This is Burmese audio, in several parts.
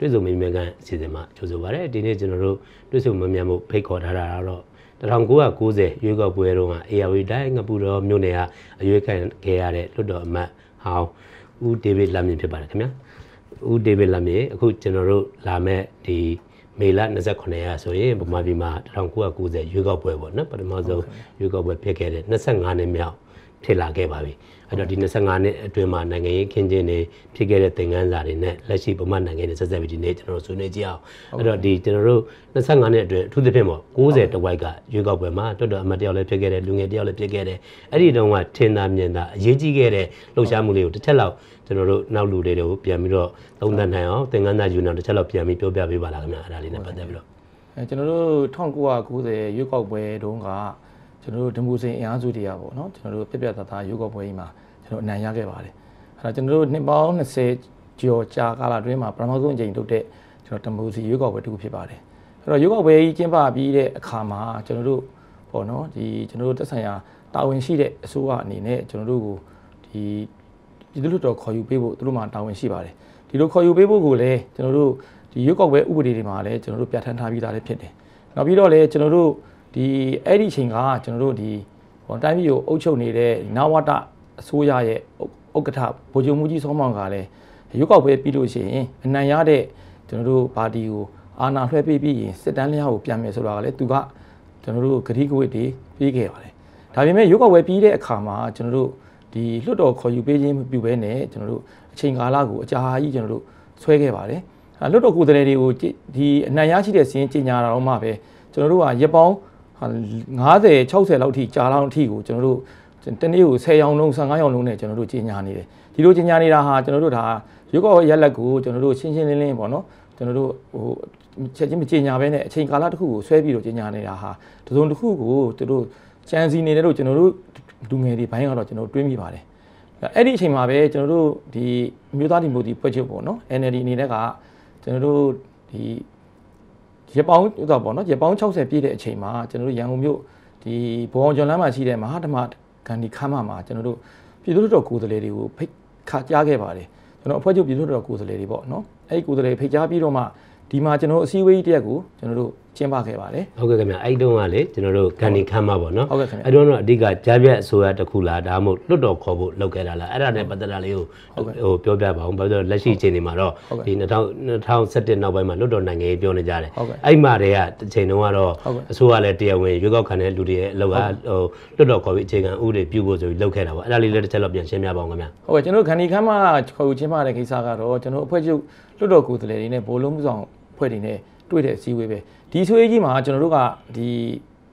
တွေ့ဆုံမေးမြန်းခန်းအစီအစဉ်မှာကြိုဆိုပါရစေဒီနေ့ကျွန်တော်တို့တွေ့ဆုံမေးမြန်းမှုဖိတ်ခေါ်ထားတာတော့1990ရွေးကောက်ပွဲတုန်းက ARV တိုင်းငပူတော်မြို့နယ်ကအရွေးခံခဲ့ရတဲ့လွတ်တော်အမတ်ဟောင်းဦးဒေးဗစ်လမ်းမြင့်ဖြစ်ပါတယ်ခင်ဗျာဦးဒေးဗစ်လမ်းမြင့်အခုကျွန်တော်တို့လာမဲ့ဒီမေလ29ရက်ဆိုရင်ဗမာပြည်မှာ1990ရွေးကောက်ပွဲပေါ့နော်ပထမဆုံးရွေးကောက်ပွဲဖြစ်ခဲ့တဲ့25နှစ်မြောက်ဖြစ်လာခဲ့ပါပြီ အဲ့တော့ဒီ25နှစ်အတွင်းမှာနိုင်ငံရေးခင်းကျင်းတွေဖြစ်ခဲ့တဲ့သင်ခန်းစာတွေနဲ့လက်ရှိဗမာနိုင်ငံရေးဆက်ဆက်ပြီးဒီနေ့ကျွန်တော်တို့ဆွေးနွေးကြအောင်အဲ့တော့ဒီကျွန်တော်တို့25နှစ်အတွင်းအထူးသဖြင့်ပေါ့90တဝိုက်ကရွေးကောက်ပွဲမှာတော်တော်အမတ်တယောက်လည်းဖြစ်ခဲ့တယ်လူငယ်တယောက်လည်းဖြစ်ခဲ့တယ်အဲ့ဒီတုန်းကထင်သာမြင်သာအရေးကြီးခဲ့တဲ့လှုပ်ရှားမှုလေးကိုတစ်ချက်လောက်ကျွန်တော်တို့နောက်လူတွေကိုပြန်ပြီးတော့သုံးသပ်နိုင်အောင်သင်ခန်းစာယူနေအောင်တစ်ချက်လောက်ပြန်ပြီးပြောပြပေးပါလားခင်ဗျာအဲ့ဒါလေးနဲ့ပတ်သက်ပြီးတော့အဲကျွန်တော်တို့1990ရွေးကောက်ပွဲတုန်းက ကျွန်တော်တို့ဒီမိုစင်အင်အားစုတွေကပေါ့နော်ကျွန်တော်တို့ပြပြသားသားရွေးကောက်ပွဲကြီးမှာကျွန်တော်အနိုင်ရခဲ့ပါတယ်အဲ့ဒါကျွန်တော်တို့နှစ်ပေါင်း20ကျော်ကြာကာလအတွင်းမှာပထမဆုံးအကြိမ်လုပ်တဲ့ကျွန်တော်ဒီမိုစီရွေးကောက်ပွဲတစ်ခုဖြစ်ပါတယ်အဲ့တော့ရွေးကောက်ပွဲကြီးကျင်းပပြီးတဲ့အခါမှာကျွန်တော်တို့ပေါ့နော်ဒီကျွန်တော်တို့တက်ဆိုင်ရာတာဝန်ရှိတဲ့အစိုးရအနေနဲ့ကျွန်တော်တို့ကိုဒီပြည်သူ့လွှတ်တော်ခေါ်ယူပေးဖို့သူတို့မှတာဝန်ရှိပါတယ်ဒီလိုခေါ်ယူပေးဖို့ကိုလည်းကျွန်တော်တို့ဒီရွေးကောက်ပွဲဥပဒေတွေမှာလည်းကျွန်တော်တို့ပြဋ္ဌာန်းထားပြီးသားလည်းဖြစ်တယ်နောက်ပြီးတော့လည်းကျွန်တော်တို့ ဒီအဲ့ဒီအချိန်ကကျွန်တော်တို့ဒီဟိုတိုင်းပြည်ကိုအုပ်ချုပ်နေတဲ့နဝတအစိုးရရဲ့ဥက္ကဋ္ဌဗိုလ်ချုပ်မှုကြီးစောမောင်ကလည်းရွေးကောက်ပွဲပြီးလို့ရှိရင်အနိုင်ရတဲ့ကျွန်တော်တို့ပါတီကိုအာဏာလွှဲပေးပြီးရင်စစ်တမ်းလျားကိုပြန်မယ်ဆိုတာကလည်းသူကကျွန်တော်တို့ဂတိကဝတ်တွေပြီးခဲ့ပါတယ်ဒါပေမဲ့ရွေးကောက်ပွဲပြီးတဲ့အခါမှာကျွန်တော်တို့ဒီလွှတ်တော်ခေါ်ယူပေးခြင်းမပြုဘဲနဲ့ကျွန်တော်တို့အချိန်ကာလကိုအကြာကြီးကျွန်တော်တို့ဆွဲခဲ့ပါတယ်လွှတ်တော်ကိုယ်စားလှယ်တွေကိုဒီအနိုင်ရရှိတဲ့စီးရင်ကြီးညာတာတော့မှပဲကျွန်တော်တို့ကရက်ပေါင်း 50 60လောက်ထိကြာလောက်အထိကိုကျွန်တော်တို့တနေ့ကို10ရောင်လုံး15ရောင်လုံးနဲ့ကျွန်တော်တို့ကြီးညာနေတယ်ဒီလိုကြီးညာနေတာဟာကျွန်တော်တို့ဒါရုပ်ကောရက်လက်ကိုကျွန်တော်တို့ရှင်းရှင်းလင်းလင်းပေါ့နော်ကျွန်တော်တို့ဟိုချက်ချင်းမကြီးညာဘဲနဲ့အချိန်ကာလတစ်ခုကိုဆွဲပြီးတော့ကြီးညာနေတာဟာတစုံတစ်ခုကိုသူတို့ကြံစီနေတယ်လို့ကျွန်တော်တို့လူငယ်တွေဘိုင်းကတော့ကျွန်တော်တွေးမိပါတယ်အဲ့ဒီအချိန်မှာပဲကျွန်တော်တို့ဒီမြို့သားဒီမိုဒီဖွဲ့ချုပ်ပေါ့နော် NLD အနေနဲ့ကကျွန်တော်တို့ဒီ ရပောင်းဥသောပေါ့နော်ရပောင်း60ပြည့်တဲ့အချိန်မှာကျွန်တော်တို့ရန်ကုန်မြို့ဒီဘောအောင်ကျော်လမ်းမှာရှိတဲ့မဟာဓမ္မဂန္ဒီခမ်းမမှာကျွန်တော်တို့ပြည်သူ့တော်ကိုယ်စားလှယ်တွေကိုဖိတ်ခါကြားခဲ့ပါတယ်ကျွန်တော်အဖွဲ့ချုပ်ပြည်သူ့တော်ကိုယ်စားလှယ်တွေပေါ့နော်အဲ့ဒီကိုယ်စားလှယ်ဖိတ်ကြားပြီးတော့မှဒီမှာကျွန်တော်အစည်းအဝေးတရက်ကိုကျွန်တော်တို့ ကျင်းပခဲ့ပါတယ်ဟုတ်ကဲ့ခင်ဗျအဲ့တုန်းကလေကျွန်တော်တို့ကန်ဒီခမ်းမပေါ့နော်ဟုတ်ကဲ့ခင်ဗျအဲ့တုန်းကတော့အဓိကကြားပြတ်အစိုးရတစ်ခုလားဒါမှမဟုတ်လွတ်တော်ခေါ်ဖို့လုပ်ခဲ့တာလားအဲ့ဒါနဲ့ပတ်သက်တာလေးကိုဟိုပြောပြပါအောင်ဘာလို့လက်ရှိအချိန်တွေမှာတော့ဒီ2021နောက်ပိုင်းမှာလွတ်တော်နိုင်ငံရေးပြောနေကြတယ်အဲ့မှာတည်းကတစ်ချိန်တုန်းကတော့အစိုးရလည်းတရားဝင်ရွေးကောက်ခံတဲ့လူတွေရဲ့အလုပ်ကဟိုလွတ်တော်ခေါ်ပြီးအခြေခံဥပဒေပြုဖို့ဆိုပြီးလုပ်ခဲ့တာပေါ့အဲ့ဒါလေးလည်းတစ်ချက်တော့ပြန်ရှင်းပြပါအောင်ခင်ဗျဟုတ်ကဲ့ကျွန်တော်ခန္ဒီခမ်းမခေါ်ယူချင်းပါတဲ့ကိစ္စကတော့ကျွန်တော်အဖွဲ့ချုပ်လွတ်တော်ကိုယ်စားလှယ်တွေနဲ့ဘိုးလုံးမှုဆောင်အဖွဲ့တွေနဲ့ တွေ့တဲ့အစည်းအဝေးပဲဒီဆွေးကြီးမှာကျွန်တော်တို့ကဒီ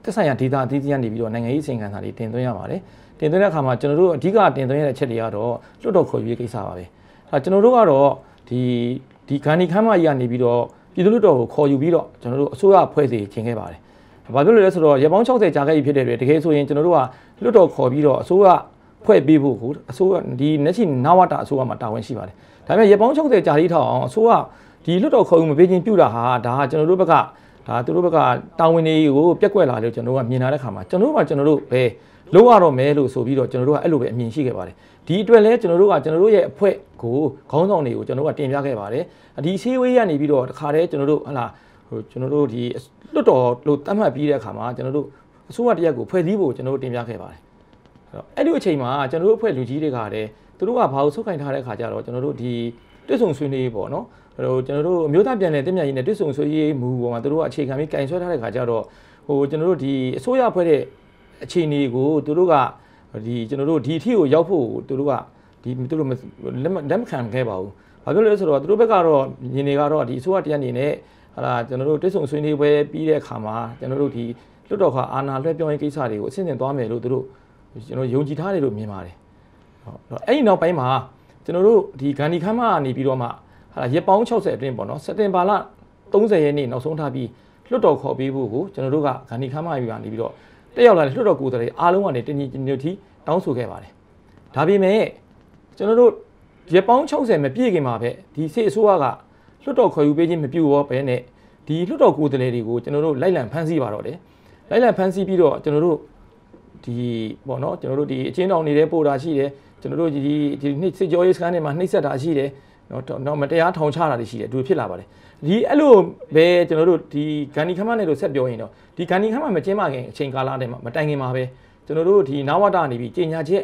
သက်ဆိုင်ရာဒေတာအသီးသီးကနေပြီးတော့နိုင်ငံရေးအစီအခံစာတွေတင်သွင်းရပါတယ်တင်သွင်းတဲ့အခါမှာကျွန်တော်တို့အဓိကတင်သွင်းရတဲ့အချက်တွေကတော့လွတ်တော်ခေါ်ရွေးကိစ္စပါပဲအဲကျွန်တော်တို့ကတော့ဒီဒီဂန္ဒီခမ်းမကြီးကနေပြီးတော့ပြည်သူ့လွတ်တော်ကိုခေါ်ယူပြီးတော့ကျွန်တော်တို့အစိုးရဖွဲ့စည်းခြင်းခဲ့ပါတယ်ဘာဖြစ်လို့လဲဆိုတော့ရပောင်း60ကြာခဲ့ပြီဖြစ်တဲ့တွေတကယ်ဆိုရင်ကျွန်တော်တို့ကလွတ်တော်ခေါ်ပြီးတော့အစိုးရဖွဲ့ပေးဖို့ကိုအစိုးရဒီလက်ရှိနဝတအစိုးရမှာတာဝန်ရှိပါတယ်ဒါပေမဲ့ရပောင်း60ကြာလေးထောင်အောင်အစိုးရ ဒီလွတ်တော်ခေါ်ယူမပေးခြင်းပြုတာဟာဒါကကျွန်တော်တို့ဘက်ကဒါသူတို့ဘက်ကတာဝန်တွေကိုပြက်ကွက်လာလို့ကျွန်တော်တို့ကမြင်လာတဲ့ခါမှာကျွန်တော်တို့ကကျွန်တော်တို့ပဲလုံးရတော့မယ်လို့ဆိုပြီးတော့ကျွန်တော်တို့ကအဲ့လိုပဲအမြင်ရှိခဲ့ပါတယ်ဒီအတွက်လဲကျွန်တော်တို့ကကျွန်တော်တို့ရဲ့အဖွဲ့ကိုခေါင်းဆောင်တွေကိုကျွန်တော်တို့ကတင်ပြခဲ့ပါတယ်ဒီဆေးဝေးရနေပြီးတော့တခါတည်းကျွန်တော်တို့ဟလာဟိုကျွန်တော်တို့ဒီလွတ်တော်လို့တတ်မှတ်ပြီးတဲ့အခါမှာကျွန်တော်တို့အစိုးရတရက်ကိုဖွဲ့စည်းဖို့ကျွန်တော်တို့တင်ပြခဲ့ပါတယ်အဲ့ဒီအချိန်မှာကျွန်တော်တို့အဖွဲ့လူကြီးတွေကလည်းသူတို့ကဘာလို့ဆုတ်ခိုင်းထားတဲ့ခါကျတော့ကျွန်တော်တို့ဒီ တွစ်ဆုံဆွေးနွေးပေါ့နော်ဟိုကျွန်တော်တို့အမျိုးသားပြန်လည်တည်မြဲရေးနဲ့တွစ်ဆုံဆွေးရေးမူပေါ်မှာသူတို့ကအခြေခံပြီးကင်ဆွဲထားတဲ့ခါကျတော့ဟိုကျွန်တော်တို့ဒီအစိုးရဖွဲ့တဲ့အခြေအနေကိုသူတို့ကဒီကျွန်တော်တို့ဒီအထီကိုရောက်ဖို့သူတို့ကဒီသူတို့လက်မခံခဲ့ပါဘူး။ဘာဖြစ်လို့လဲဆိုတော့သူတို့ဘက်ကတော့ညီနေကတော့ဒီအစိုးရတရားအနေနဲ့ဟာလာကျွန်တော်တို့တိတ်ဆုံဆွေးနွေးပွဲပြီးတဲ့အခါမှာကျွန်တော်တို့ဒီလွတ်တော်ခါအာဏာလွှဲပြောင်းရေးကိစ္စတွေကိုအဆင့်ဆင့်သွားမယ်လို့သူတို့ကျွန်တော်ယုံကြည်ထားတယ်လို့မြင်ပါတယ်။ဟုတ်အဲ့ဒီနောက်ပိုင်းမှာ ကျွန်တော်တို့ဒီဂန္ဒီခမ်းမကနေပြီးတော့မှဟာရက်ပေါင်း60အတွင်းပေါ့နော်စက်တင်ဘာလ30ရက်နေ့နောက်ဆုံးထားပြီးလွတ်တော်ခေါ်ပေးဖို့ကိုကျွန်တော်တို့ကဂန္ဒီခမ်းမကြီးကနေပြီးတော့တက်ရောက်လာတဲ့လွတ်တော်ကိုယ်စားလှယ်အားလုံးကနေတညီညွတ်တီတောင်းဆိုခဲ့ပါတယ်ဒါပေမဲ့ကျွန်တော်တို့ရက်ပေါင်း60မပြည့်ခင်မှာပဲဒီစစ်အစိုးရကလွတ်တော်ခေါ်ယူပေးခြင်းမပြုတော့ဘဲနဲ့ဒီလွတ်တော်ကိုယ်စားလှယ်တွေကိုကျွန်တော်တို့လိုက်လံဖမ်းဆီးပါတော့တယ်လိုက်လံဖမ်းဆီးပြီးတော့ကျွန်တော်တို့ဒီပေါ့နော်ကျွန်တော်တို့ဒီအချင်းတော်နေတဲ့ပို့တာရှိတယ် ကျွန်တော်တို့ဒီဒီနှစ်စစ်ကြောရေးစခန်းတွေမှာနှိပ်စက်တာရှိတယ်နော်တော့မတရားထောင်ချတာတွေရှိတယ်သူဖြစ်လာပါတယ်ဒီအဲ့လိုပဲကျွန်တော်တို့ဒီဂန်ဒီခမနဲ့လို့ဆက်ပြောရင်တော့ဒီဂန်ဒီခမမကျင်းပခင်အချိန်ကာလတည်းမှာမတိုင်ခင်မှာပဲကျွန်တော်တို့ဒီနဝတာနေပြီးကြေညာချက်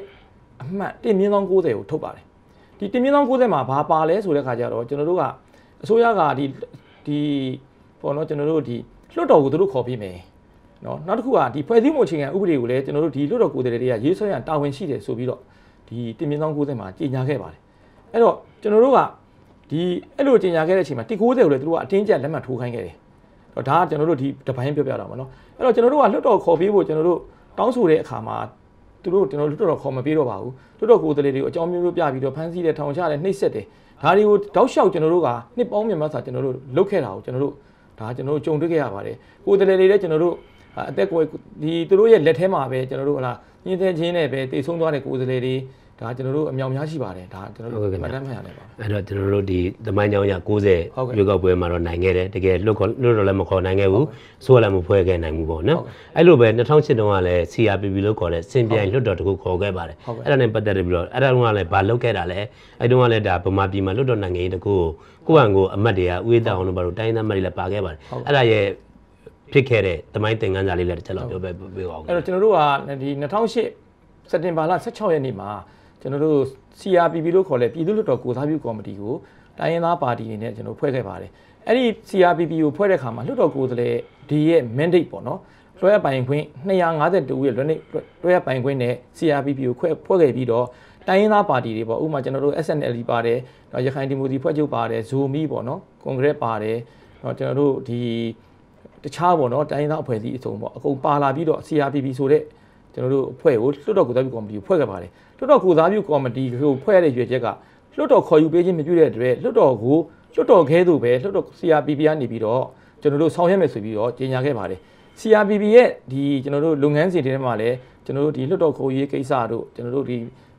အမှတ်1မြင်းဆောင်90ကိုထုတ်ပါတယ်ဒီ1မြင်းဆောင်90မှာဘာပါလဲဆိုတဲ့ခါကျတော့ကျွန်တော်တို့ကအစိုးရကဒီဒီပေါ့နော်ကျွန်တော်တို့ဒီလွှတ်တော်ကိုသူတို့ခေါ်ပြီးမယ်နော်နောက်တစ်ခုကဒီဖွဲ့စည်းမှုအခြေခံဥပဒေကိုလည်းကျွန်တော်တို့ဒီလွှတ်တော်ကိုယ်စားလှယ်တွေကရေးဆွဲရတာဝန်ရှိတယ်ဆိုပြီးတော့ ဒီတင်မြင့်ဆောင်90မှာကြေညာခဲ့ပါတယ်အဲ့တော့ကျွန်တော်တို့ကဒီအဲ့လိုကြေညာခဲ့တဲ့အချိန်မှာတီ90ကိုလည်းသူတို့ကအတင်းကျပ်လက်မှတ်ထိုးခိုင်းခဲ့တယ်တော့ဒါကကျွန်တော်တို့ဒီတပိုင်းပြောပြတာပါနော်အဲ့တော့ကျွန်တော်တို့ကလွှတ်တော်ခေါ်ပြီးဖို့ကျွန်တော်တို့တောင်းဆိုတဲ့အခါမှာသူတို့ကျွန်တော်လွှတ်တော်ခေါ်မပေးတော့ပါဘူးလွှတ်တော်ကိုယ်စားလှယ်တွေကိုအကြောင်းမျိုးမျိုးပြပြီးတော့ဖမ်းဆီးတယ်ထောင်ချတယ်နှိပ်စက်တယ်ဒါတွေကိုတောက်လျှောက်ကျွန်တော်တို့ကနှစ်ပေါင်းများစွာကျွန်တော်တို့လုပ်ခဲ့တာကိုကျွန်တော်တို့ဒါကျွန်တော်တို့ကြုံတွေ့ခဲ့ရပါတယ်ကိုယ်တလေတွေလည်းကျွန်တော်တို့ အသက်ကိုဒီသူတို့ရဲ့လက်ထဲမှာပဲကျွန်တော်တို့ဟလာညင်းတဲ့ချင်းနဲ့ပဲတိတ်ဆုံးသွားတဲ့ကိုယ်တလေတွေဒါကျွန်တော်တို့အမြောင်များရှိပါတယ်ဒါကျွန်တော်တို့မှတ်တမ်းမှတ်ရတယ်ပါအဲ့တော့ကျွန်တော်တို့ဒီသမိုင်းကြောင်းရ90ရွေးကောက်ပွဲမှာတော့နိုင်ခဲ့တယ်တကယ်လွတ်ခေါ်လွတ်တော့လည်းမခေါ်နိုင်ခဲ့ဘူးဆိုလည်းမဖွဲ့ခဲ့နိုင်ဘူးပေါ့နော်အဲ့လိုပဲ2008တုန်းကလည်း CRPP လို့ခေါ်တဲ့စင်ပြိုင်လွတ်တော်တခုခေါ်ခဲ့ပါတယ်အဲ့ဒါနဲ့ပတ်သက်ပြီးတော့အဲ့ဒါတုန်းကလည်းဘာလုပ်ခဲ့တာလဲအဲ့တုန်းကလည်းဒါဗမာပြည်မှာလွတ်တော်နိုင်ငံရေးတခုကိုကိုယ့်ဟန်ကိုအမတ်တွေကဥယျာဉ်အောင်လို့ဘာလို့တိုင်းသားမတ်တွေလည်းပါခဲ့ပါတယ်အဲ့ဒါရဲ့ ဖြစ်ခဲ့တဲ့သမိုင်းသင်ခန်းစာလေးလည်းတစ်ချက်လောက်ပြောပြပေးပါဦးအဲ့တော့ကျွန်တော်တို့ကဒီ2008စက်တင်ဘာလ16ရက်နေ့မှာကျွန်တော်တို့ CRPP လို့ခေါ်တဲ့ပြည်သူ့လွှတ်တော်ကိုစားပြုကော်မတီကိုတိုင်းရင်းသားပါတီတွေနဲ့ကျွန်တော်ဖွဲ့ခဲ့ပါတယ်အဲ့ဒီ CRPP ကိုဖွဲ့တဲ့ခါမှာလွှတ်တော်ကိုယ်စားလှယ်ဒီရဲ့ mandate ပေါ့နော်လွှဲပိုင်ခွင့်252ရဲ့လွှဲလွှဲပိုင်ခွင့်နဲ့ CRPP ကိုဖွဲ့ဖွဲ့ခဲ့ပြီးတော့တိုင်းရင်းသားပါတီတွေပေါ့ဥပမာကျွန်တော်တို့ SNL ပါတယ်တော့ရခိုင်ဒီမိုဒီဖွဲ့ချုပ်ပါတယ်ဇိုမီပေါ့နော်ကွန်ဂရက်ပါတယ်တော့ကျွန်တော်တို့ဒီ တခြားပေါ့နော်တိုင်းရင်းသားအဖွဲ့အစည်းအစုံပေါ့အကုန်ပါလာပြီးတော့ CRPP ဆိုတဲ့ကျွန်တော်တို့အဖွဲ့ကိုလွှတ်တော်ကိုစားပြုကော်မတီကိုဖွဲ့ခဲ့ပါတယ်လွှတ်တော်ကိုစားပြုကော်မတီကိုဖွဲ့ရတဲ့ရွေချက်ကလွှတ်တော်ခေါ်ယူပေးခြင်းမပြုတဲ့အတွက်လွှတ်တော်ကိုလွှတ်တော်ခဲသူပဲလွှတ်တော် CRPP ကနေပြီးတော့ကျွန်တော်တို့ဆောင်ရွက်မယ်ဆိုပြီးတော့ကြေညာခဲ့ပါတယ် CRPP ရဲ့ဒီကျွန်တော်တို့လုပ်ငန်းစဉ်တွေထဲမှာလည်းကျွန်တော်တို့ဒီလွှတ်တော်ခေါ်ရေးကိစ္စတို့ကျွန်တော်တို့ဒီ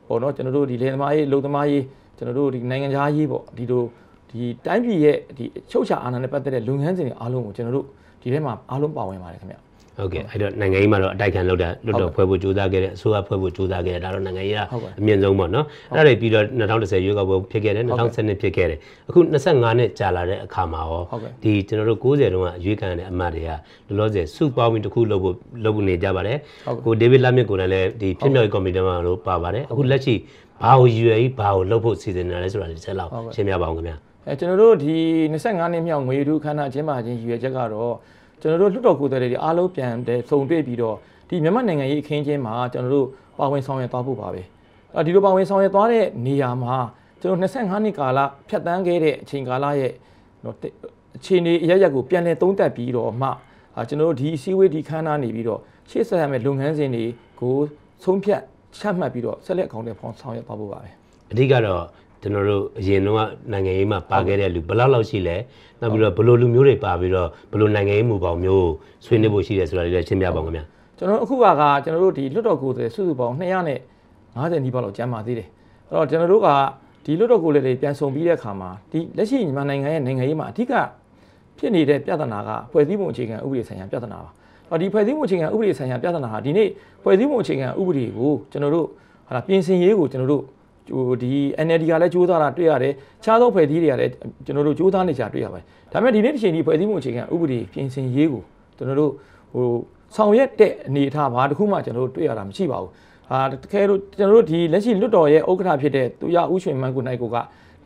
ပေါ့နော်ကျွန်တော်တို့ဒီလေသမားရေးလုံသမားရေးကျွန်တော်တို့ဒီနိုင်ငံခြားရေးပေါ့ဒီလိုဒီတိုင်းပြည်ရဲ့ဒီချုပ်ချာအာဏာနဲ့ပတ်သက်တဲ့လုပ်ငန်းစဉ်တွေအားလုံးကိုကျွန်တော်တို့ ဒီထဲမှာအားလုံးပါဝင်ပါတယ်ခင်ဗျဟုတ်ကဲ့အဲ့တော့နိုင်ငံရေးမှာတော့အတိုက်ခံလုပ်တာလွတ်တော်ဖွဲ့ဖို့ကြိုးစားခဲ့တယ်အစိုးရဖွဲ့ဖို့ကြိုးစားခဲ့တယ်ဒါတော့နိုင်ငံရေးကအမြင့်ဆုံးပေါ့နော်အဲ့ဒါတွေပြီးတော့2010ရွေးကောက်ပွဲဖြစ်ခဲ့တယ်2012ဖြစ်ခဲ့တယ်အခု25နှစ်ကြာလာတဲ့အခါမှာရောဒီကျွန်တော်တို့90တုန်းကအရွေးခံတဲ့အမတ်တွေကလောလောဆယ်စုပေါင်းပြီးတစ်ခုလုပ်ဖို့လုပ်ဖို့နေကြပါတယ်ကိုဒေးဗစ်လာမစ်ကိုလည်းဒီဖြစ်မြောက်ရေးကော်မတီမှာလို့ပါပါတယ်အခုလက်ရှိဘာကိုရွယ်ကြီးဘာကိုလုပ်ဖို့စီစဉ်နေလဲဆိုတာဒီချက်လောက်ရှင်းပြပါအောင်ခင်ဗျာ အဲကျွန်တော်တို့ဒီ25နှစ်မြောက်ငွေရူခန္ဓာကျင်းပခြင်းရည်ရွယ်ချက်ကတော့ကျွန်တော်တို့လွှတ်တော်ကိုယ်စားလှယ်တွေအားလုံးပြန်တဲ့စုံတွေ့ပြီးတော့ဒီမြန်မာနိုင်ငံရေးအခင်းချင်းမှာကျွန်တော်တို့ပါဝင်ဆောင်ရွက်သွားဖို့ပါပဲအဲဒီလိုပါဝင်ဆောင်ရွက်သွားတဲ့နေရာမှာကျွန်တော်25နှစ်ကာလဖြတ်တန်းခဲ့တဲ့အချိန်ကာလရဲ့နော်အခြေအနေအရရက်ကိုပြန်လည်သုံးသပ်ပြီးတော့မှကျွန်တော်တို့ဒီအစည်းအဝေးဒီခန်းနာနေပြီးတော့ရှေ့ဆက်ရမယ့်လုပ်ငန်းစဉ်တွေကိုဆုံးဖြတ်ချမှတ်ပြီးတော့ဆက်လက်အကောင့်တွေဖော်ဆောင်ရွက်သွားဖို့ပါပဲအဓိကတော့ ကျွန်တော်တို့အရင်တော့နိုင်ငံရေးမှာပါခဲ့တဲ့လူဘယ်လောက်လောက်ရှိလဲနောက်ပြီးတော့ဘယ်လိုလူမျိုးတွေပါပြီးတော့ဘယ်လိုနိုင်ငံရေးမူပေါင်းမျိုးဆွေးနွေးဖို့ရှိတယ်ဆိုတာလေးလည်းရှင်းပြပါဦးခင်ဗျာကျွန်တော်အခုကကကျွန်တော်တို့ဒီလွတ်တော်ကိုယ်စားစုစုပေါင်း250နီးပါးလောက်ကျန်းပါသေးတယ်အဲ့တော့ကျွန်တော်တို့ကဒီလွတ်တော်ကိုယ်စားတွေပြန်ဆုံပြီးတဲ့အခါမှာဒီလက်ရှိမြန်မာနိုင်ငံရဲ့နိုင်ငံရေးမှာအဓိကဖြစ်နေတဲ့ပြဿနာကဖွဲ့စည်းပုံအခြေခံဥပဒေဆိုင်ရာပြဿနာပါအော်ဒီဖွဲ့စည်းပုံအခြေခံဥပဒေဆိုင်ရာပြဿနာဟာဒီနေ့ဖွဲ့စည်းပုံအခြေခံဥပဒေကိုကျွန်တော်တို့ဟာပြင်ဆင်ရေးကိုကျွန်တော်တို့ ဟိုဒီ NLD ကလည်းကြိုးစားတာတွေ့ရတယ်။ခြားသောဖွဲ့စည်းတွေကလည်းကျွန်တော်တို့ကြိုးစားနေကြတွေ့ရပါတယ်။ဒါပေမဲ့ဒီနေ့တစ်ချိန်ဒီဖွဲ့စည်းမှုအခြေခံဥပဒေပြင်ဆင်ရေးကိုကျွန်တော်တို့ဟိုဆောင်ရွက်တဲ့အနေအထားဘာတစ်ခုမှကျွန်တော်တို့တွေ့ရတာမရှိပါဘူး။အာတကယ်လို့ကျွန်တော်တို့ဒီလက်ရှိလွတ်တော်ရဲ့ဥက္ကဋ္ဌဖြစ်တဲ့သူရဦးရွှေမန်းကိုနိုင်ကိုက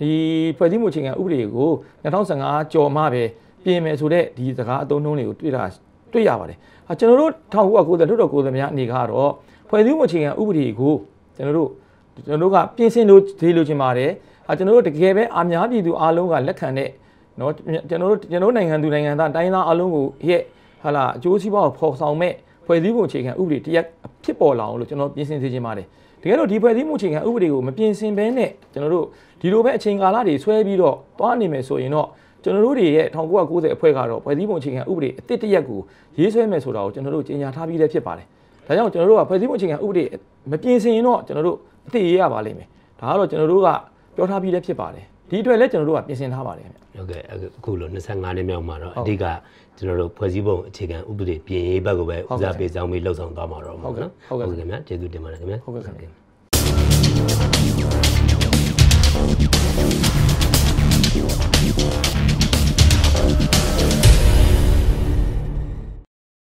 ဒီဖွဲ့စည်းမှုအခြေခံဥပဒေကို2015ကျော်မှပဲပြင်မယ်ဆိုတဲ့ဒီစကားအသုံးနှုန်းတွေကိုတွေ့တာတွေ့ရပါတယ်။အာကျွန်တော်တို့1990လွတ်တော်ကိုယ်စားများအနေကတော့ဖွဲ့စည်းမှုအခြေခံဥပဒေကိုကျွန်တော်တို့ ကျွန်တော်တို့ကပြင်ဆင်လို့သေးလို့ချင်ပါတယ်။အဲကျွန်တော်တို့တကယ်ပဲအများပြည်သူအားလုံးကလက်ခံတဲ့နော်ကျွန်တော်တို့ကျွန်တော်နိုင်ငံသူနိုင်ငံသားတိုင်းသားအားလုံးကိုရဲ့ဟာလာအကျိုးစီးပွားကိုဖော်ဆောင်မဲ့ဖွဲ့စည်းပုံအခြေခံဥပဒေတရက်ဖြစ်ပေါ်လာအောင်လို့ကျွန်တော်ပြင်ဆင်စေချင်ပါတယ်။တကယ်လို့ဒီဖွဲ့စည်းမှုအခြေခံဥပဒေကိုမပြင်ဆင်ဘဲနဲ့ကျွန်တော်တို့ဒီလိုပဲအချိန်ကာလတွေဆွဲပြီးတော့တွားနေမယ်ဆိုရင်တော့ကျွန်တော်တို့တွေရဲ့1990အဖွဲ့ကတော့ဖွဲ့စည်းပုံအခြေခံဥပဒေအသစ်တရက်ကိုရေးဆွဲမယ်ဆိုတာကိုကျွန်တော်တို့ကြေညာထားပြီးလည်းဖြစ်ပါတယ်။ဒါကြောင့်ကျွန်တော်တို့ကဖွဲ့စည်းပုံအခြေခံဥပဒေမပြင်ဆင်ရင်တော့ကျွန်တော်တို့ အသိရရပါလိမ့်မယ်ဒါကတော့ကျွန်တော်တို့ကပြောထားပြီးလည်းဖြစ်ပါတယ်ဒီအတွက်လည်းကျွန်တော်တို့ကပြင်ဆင်ထားပါတယ်ဟုတ်ကဲ့အခုလို25နှစ်မြောက်မှာတော့အဓိကကျွန်တော်တို့ဖွဲ့စည်းပုံအခြေခံဥပဒေပြင်ရေးဘက်ကိုပဲဦးစားပေးဆောင်ပြီးလှုပ်ဆောင်သွားမှာတော့ဟုတ်ကဲ့ဟုတ်ကဲ့ခင်ဗျာကျေးဇူးတင်ပါတယ်ခင်ဗျာဟုတ်ကဲ့ခင်ဗျာ